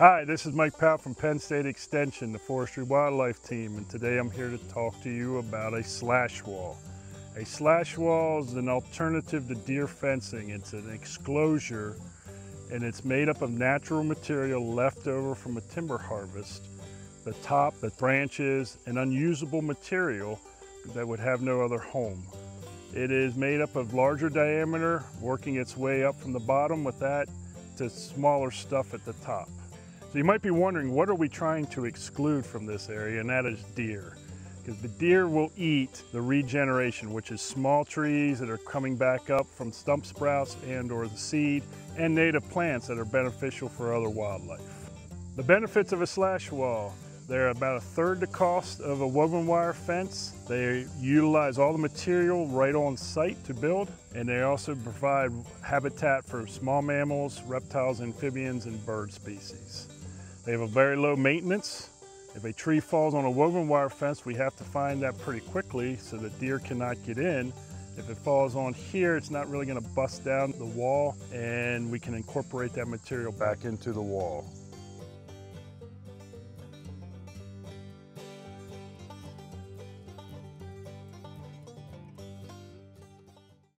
Hi, this is Mike Powell from Penn State Extension, the Forestry Wildlife Team, and today I'm here to talk to you about a slash wall. A slash wall is an alternative to deer fencing. It's an exclosure and it's made up of natural material left over from a timber harvest. The top, the branches, and unusable material that would have no other home. It is made up of larger diameter, working its way up from the bottom with that to smaller stuff at the top. So you might be wondering, what are we trying to exclude from this area? And that is deer. Because the deer will eat the regeneration, which is small trees that are coming back up from stump sprouts and or the seed, and native plants that are beneficial for other wildlife. The benefits of a slash wall. They're about a third the cost of a woven wire fence. They utilize all the material right on site to build, and they also provide habitat for small mammals, reptiles, amphibians, and bird species. They have a very low maintenance. If a tree falls on a woven wire fence, we have to find that pretty quickly so that deer cannot get in. If it falls on here, it's not really gonna bust down the wall and we can incorporate that material back into the wall.